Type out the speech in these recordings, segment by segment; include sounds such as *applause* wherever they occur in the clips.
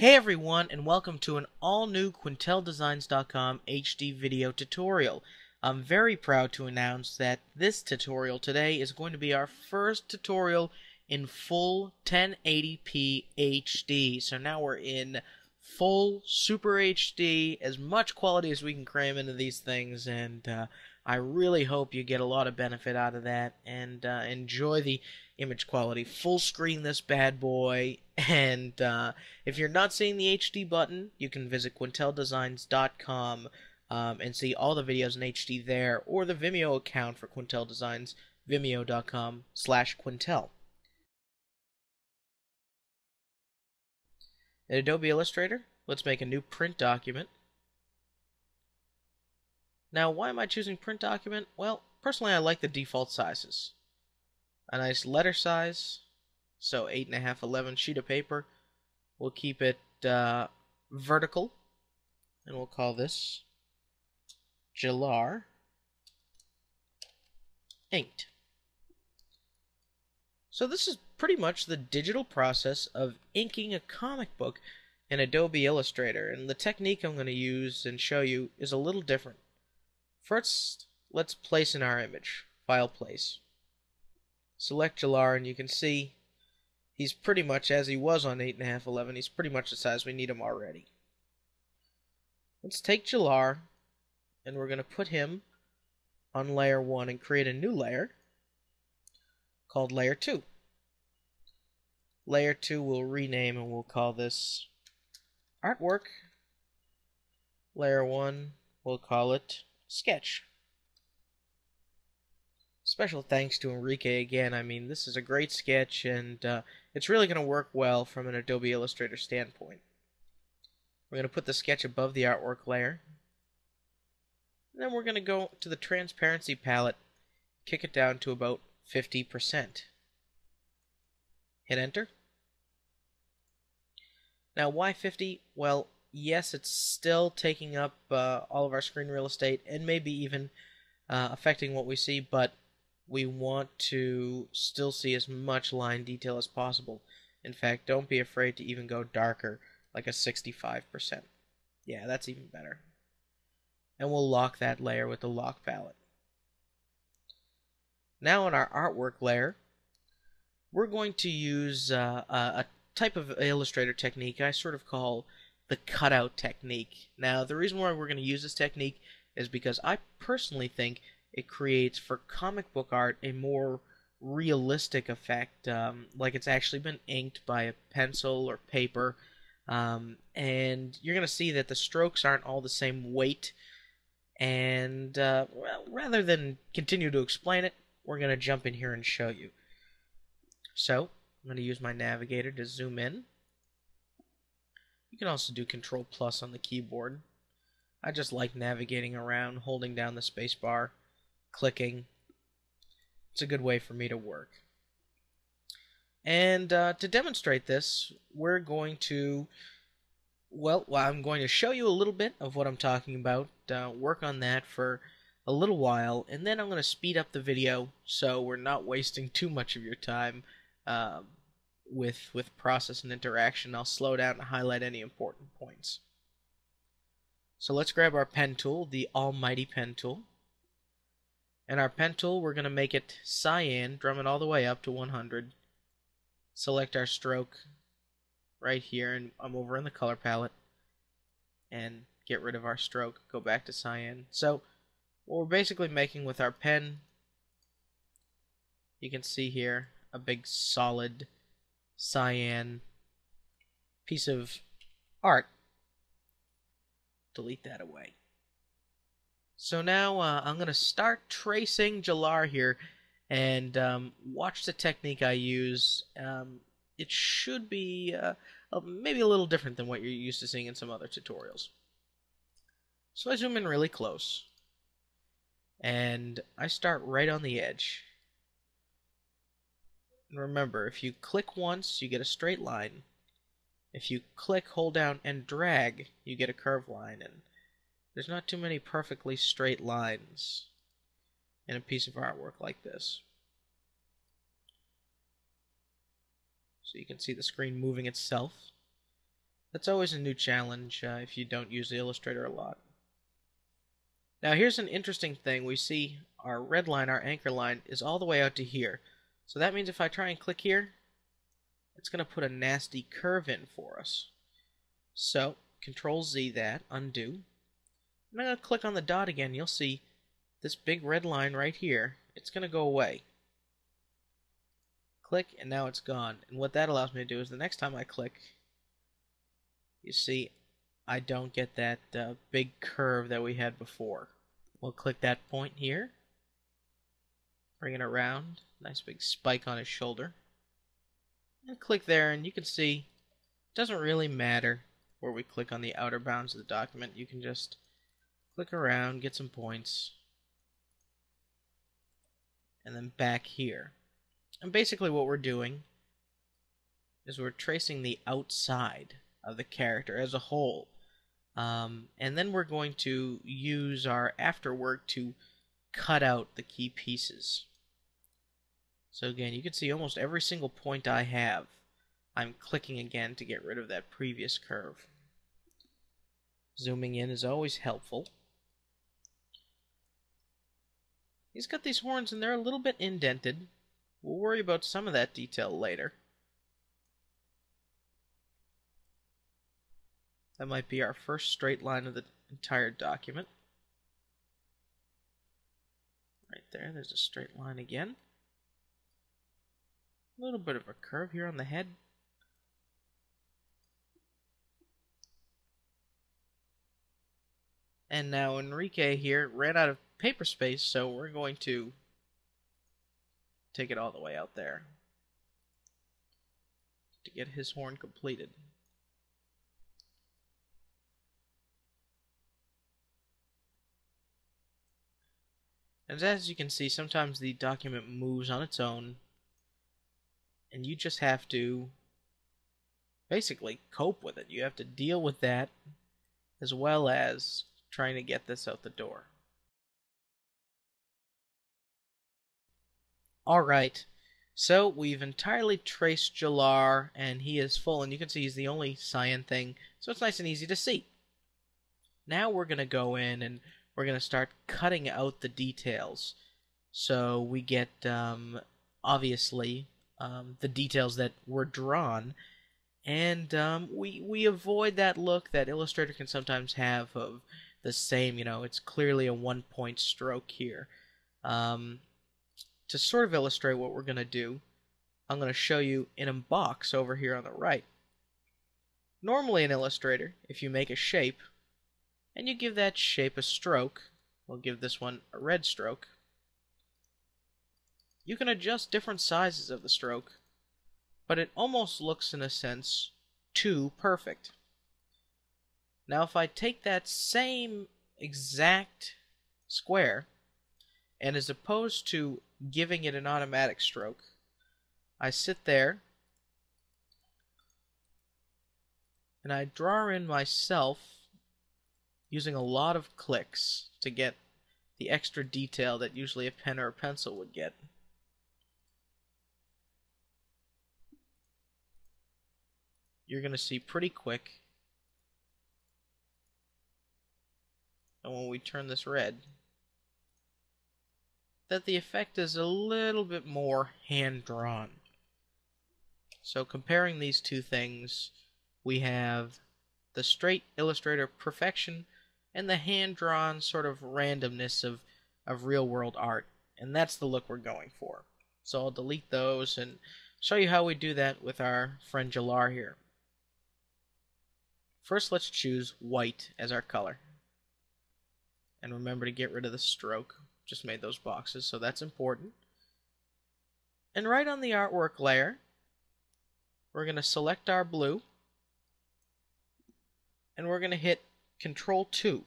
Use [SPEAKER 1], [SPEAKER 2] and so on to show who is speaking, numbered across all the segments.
[SPEAKER 1] Hey everyone, and welcome to an all-new QuintalDesigns.com HD video tutorial. I'm very proud to announce that this tutorial today is going to be our first tutorial in full 1080p HD. So now we're in full Super HD, as much quality as we can cram into these things, and uh, I really hope you get a lot of benefit out of that and uh, enjoy the image quality. Full screen this bad boy, *laughs* and uh, if you're not seeing the HD button, you can visit QuintalDesigns.com um, and see all the videos in HD there, or the Vimeo account for Quintal Designs, vimeo.com slash Quintal. In Adobe Illustrator, let's make a new print document. Now, why am I choosing print document? Well, personally, I like the default sizes. A nice letter size, so 8.5, 11 sheet of paper. We'll keep it uh, vertical, and we'll call this Jalar Inked. So this is pretty much the digital process of inking a comic book in Adobe Illustrator, and the technique I'm going to use and show you is a little different. First, let's place in our image. File Place. Select Jalar, and you can see he's pretty much, as he was on 8.5, 11, he's pretty much the size we need him already. Let's take Jalar, and we're going to put him on layer 1 and create a new layer called layer 2. Layer 2 we'll rename and we'll call this artwork. Layer 1 we'll call it sketch. Special thanks to Enrique again. I mean, this is a great sketch, and uh, it's really going to work well from an Adobe Illustrator standpoint. We're going to put the sketch above the artwork layer. And then we're going to go to the transparency palette, kick it down to about 50%. Hit enter. Now, why 50? Well, yes, it's still taking up uh, all of our screen real estate and maybe even uh, affecting what we see, but we want to still see as much line detail as possible. In fact, don't be afraid to even go darker, like a 65%. Yeah, that's even better. And we'll lock that layer with the lock palette. Now in our artwork layer, we're going to use uh, a type of Illustrator technique I sort of call the cutout technique. Now, the reason why we're going to use this technique is because I personally think it creates for comic book art a more realistic effect, um, like it's actually been inked by a pencil or paper. Um, and you're going to see that the strokes aren't all the same weight. And uh, well, rather than continue to explain it, we're going to jump in here and show you. So, I'm going to use my navigator to zoom in. You can also do Control Plus on the keyboard. I just like navigating around, holding down the spacebar, clicking. It's a good way for me to work. And uh, to demonstrate this, we're going to, well, I'm going to show you a little bit of what I'm talking about, uh, work on that for a little while, and then I'm going to speed up the video so we're not wasting too much of your time. Um, with with process and interaction. I'll slow down and highlight any important points. So let's grab our pen tool, the almighty pen tool. And our pen tool, we're going to make it cyan, drum it all the way up to 100. Select our stroke right here, and I'm over in the color palette. And get rid of our stroke, go back to cyan. So what we're basically making with our pen, you can see here, a big solid cyan piece of art. Delete that away. So now uh, I'm going to start tracing Jalar here and um, watch the technique I use. Um, it should be uh, maybe a little different than what you're used to seeing in some other tutorials. So I zoom in really close and I start right on the edge. And remember, if you click once, you get a straight line. If you click, hold down, and drag, you get a curved line. And there's not too many perfectly straight lines in a piece of artwork like this. So you can see the screen moving itself. That's always a new challenge uh, if you don't use the Illustrator a lot. Now here's an interesting thing. We see our red line, our anchor line, is all the way out to here. So that means if I try and click here, it's going to put a nasty curve in for us. So, Control Z that, undo. I'm going to click on the dot again. You'll see this big red line right here. It's going to go away. Click, and now it's gone. And what that allows me to do is the next time I click, you see I don't get that uh, big curve that we had before. We'll click that point here. Bring it around. Nice big spike on his shoulder. And click there and you can see it doesn't really matter where we click on the outer bounds of the document. You can just click around, get some points, and then back here. And basically what we're doing is we're tracing the outside of the character as a whole. Um, and then we're going to use our afterwork to cut out the key pieces. So again, you can see almost every single point I have, I'm clicking again to get rid of that previous curve. Zooming in is always helpful. He's got these horns and they're a little bit indented. We'll worry about some of that detail later. That might be our first straight line of the entire document. Right there, there's a straight line again. A little bit of a curve here on the head. And now Enrique here ran out of paper space, so we're going to take it all the way out there to get his horn completed. And as you can see, sometimes the document moves on its own, and you just have to basically cope with it. You have to deal with that as well as trying to get this out the door. Alright, so we've entirely traced Jalar, and he is full, and you can see he's the only cyan thing, so it's nice and easy to see. Now we're going to go in and we're going to start cutting out the details. So we get, um, obviously, um, the details that were drawn, and um, we we avoid that look that Illustrator can sometimes have of the same. You know, it's clearly a one point stroke here. Um, to sort of illustrate what we're going to do, I'm going to show you in a box over here on the right. Normally in Illustrator, if you make a shape, and you give that shape a stroke. We'll give this one a red stroke. You can adjust different sizes of the stroke, but it almost looks, in a sense, too perfect. Now if I take that same exact square, and as opposed to giving it an automatic stroke, I sit there and I draw in myself using a lot of clicks to get the extra detail that usually a pen or a pencil would get. You're going to see pretty quick. And when we turn this red, that the effect is a little bit more hand-drawn. So comparing these two things, we have the straight Illustrator perfection and the hand-drawn sort of randomness of, of real-world art. And that's the look we're going for. So I'll delete those and show you how we do that with our friend Jalar here. First, let's choose white as our color. And remember to get rid of the stroke. Just made those boxes, so that's important. And right on the artwork layer, we're going to select our blue. And we're going to hit Control 2.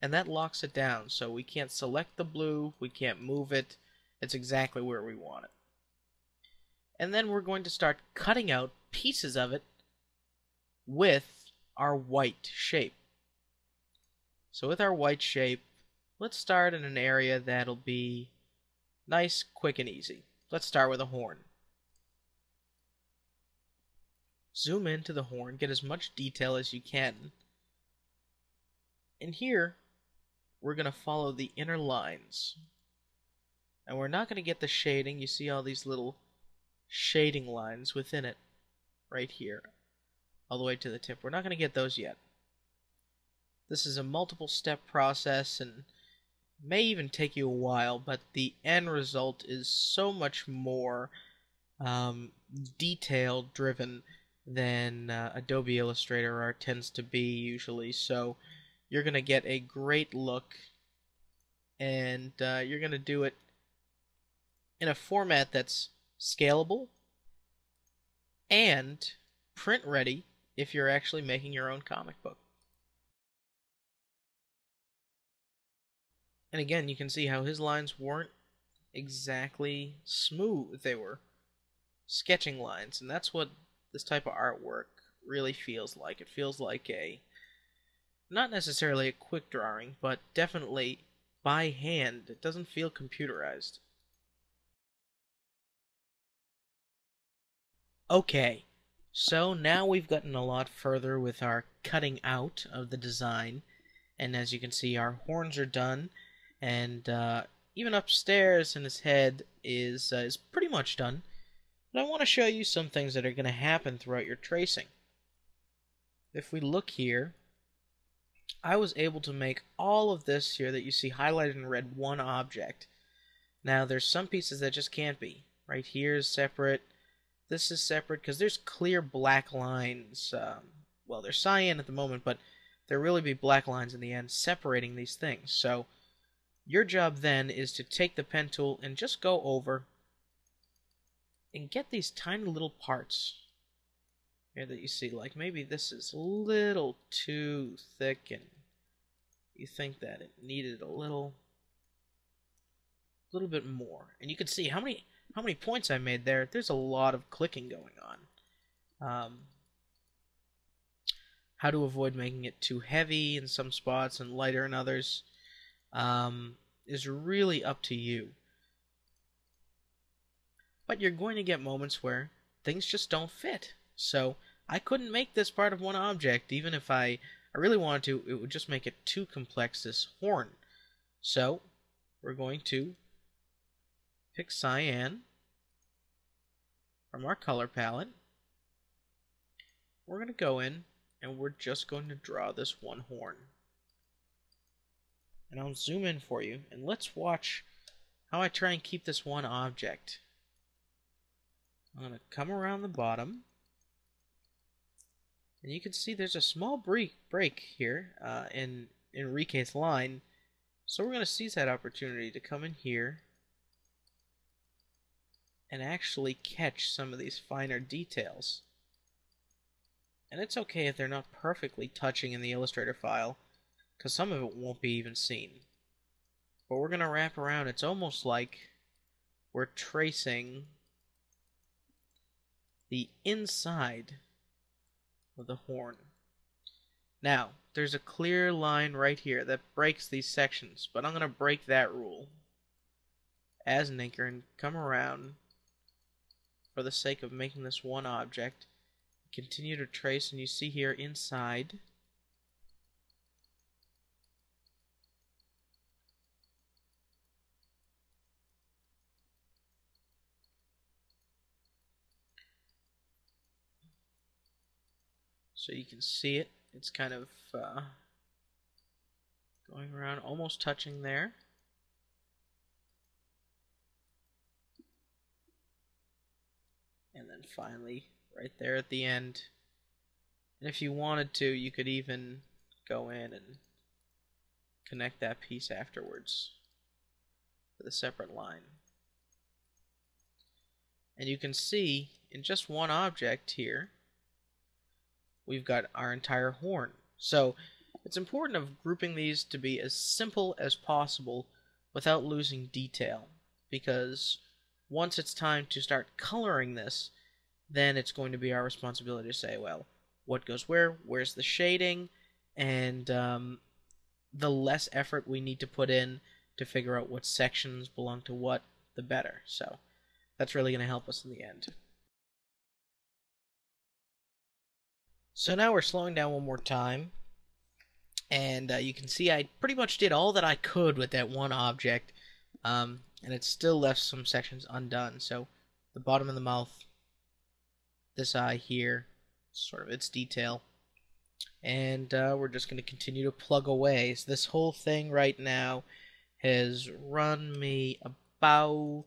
[SPEAKER 1] And that locks it down, so we can't select the blue, we can't move it, it's exactly where we want it. And then we're going to start cutting out pieces of it with our white shape. So with our white shape, let's start in an area that'll be nice, quick, and easy. Let's start with a horn. zoom into the horn, get as much detail as you can. And here, we're going to follow the inner lines. And we're not going to get the shading. You see all these little shading lines within it right here, all the way to the tip. We're not going to get those yet. This is a multiple step process and may even take you a while, but the end result is so much more um, detail driven than uh, Adobe Illustrator art tends to be usually. So you're going to get a great look and uh, you're going to do it in a format that's scalable and print ready if you're actually making your own comic book. And again, you can see how his lines weren't exactly smooth. They were sketching lines, and that's what this type of artwork really feels like. It feels like a not necessarily a quick drawing, but definitely by hand. It doesn't feel computerized. Okay, so now we've gotten a lot further with our cutting out of the design, and as you can see, our horns are done, and uh, even upstairs in his head is uh, is pretty much done. But I want to show you some things that are going to happen throughout your tracing. If we look here, I was able to make all of this here that you see highlighted in red one object. Now there's some pieces that just can't be. Right here is separate. This is separate because there's clear black lines. Um, well, they're cyan at the moment, but there really be black lines in the end separating these things. So your job then is to take the pen tool and just go over and get these tiny little parts here that you see. Like maybe this is a little too thick and you think that it needed a little little bit more. And you can see how many how many points I made there. There's a lot of clicking going on. Um, how to avoid making it too heavy in some spots and lighter in others um, is really up to you. But you're going to get moments where things just don't fit. So I couldn't make this part of one object, even if I, I really wanted to, it would just make it too complex, this horn. So we're going to pick cyan from our color palette. We're going to go in and we're just going to draw this one horn. And I'll zoom in for you and let's watch how I try and keep this one object. I'm going to come around the bottom. And you can see there's a small break, break here uh, in Enrique's line. So we're going to seize that opportunity to come in here and actually catch some of these finer details. And it's okay if they're not perfectly touching in the Illustrator file, because some of it won't be even seen. But we're going to wrap around. It's almost like we're tracing the inside of the horn. Now, there's a clear line right here that breaks these sections, but I'm going to break that rule as an anchor and come around for the sake of making this one object. Continue to trace, and you see here inside so you can see it. It's kind of uh, going around, almost touching there. And then finally, right there at the end. And if you wanted to, you could even go in and connect that piece afterwards with a separate line. And you can see in just one object here, we've got our entire horn. So it's important of grouping these to be as simple as possible without losing detail because once it's time to start coloring this, then it's going to be our responsibility to say, well, what goes where, where's the shading, and um, the less effort we need to put in to figure out what sections belong to what, the better. So that's really going to help us in the end. So now we're slowing down one more time. And uh, you can see I pretty much did all that I could with that one object. Um, and it still left some sections undone. So the bottom of the mouth, this eye here, sort of its detail. And uh, we're just going to continue to plug away. So this whole thing right now has run me about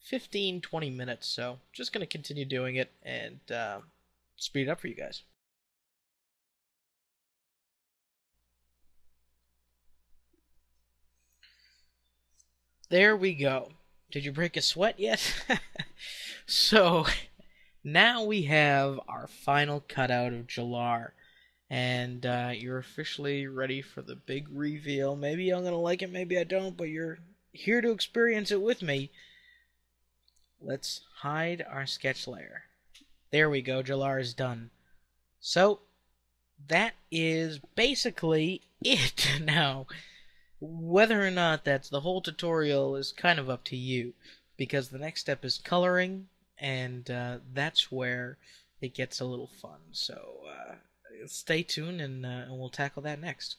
[SPEAKER 1] 15 20 minutes. So just going to continue doing it and uh, speed it up for you guys. There we go. Did you break a sweat yet? *laughs* so now we have our final cutout of Jalar. And uh, you're officially ready for the big reveal. Maybe I'm going to like it, maybe I don't, but you're here to experience it with me. Let's hide our sketch layer. There we go, Jalar is done. So, that is basically *laughs* it now. Whether or not that's the whole tutorial is kind of up to you, because the next step is coloring, and uh, that's where it gets a little fun. So uh, stay tuned, and, uh, and we'll tackle that next.